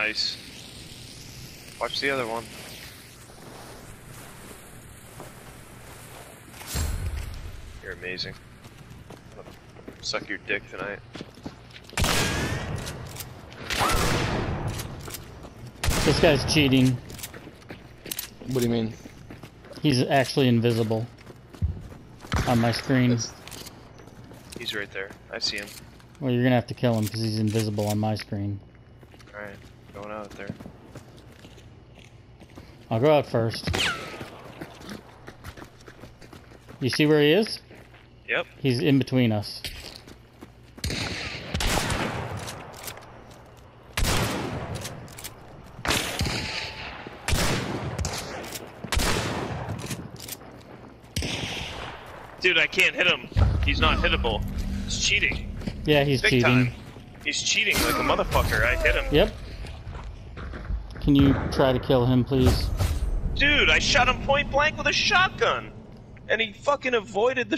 Nice. Watch the other one. You're amazing. Suck your dick tonight. This guy's cheating. What do you mean? He's actually invisible on my screen. That's- He's right there. I see him. Well, you're gonna have to kill him because he's invisible on my screen. Alright, going out there. I'll go out first. You see where he is? Yep. He's in between us. Dude, I can't hit him. He's not hittable. He's cheating. Yeah, he's Big cheating. time. He's cheating like a motherfucker. I hit him. Yep. Can you try to kill him, please? Dude, I shot him point blank with a shotgun. And he fucking avoided the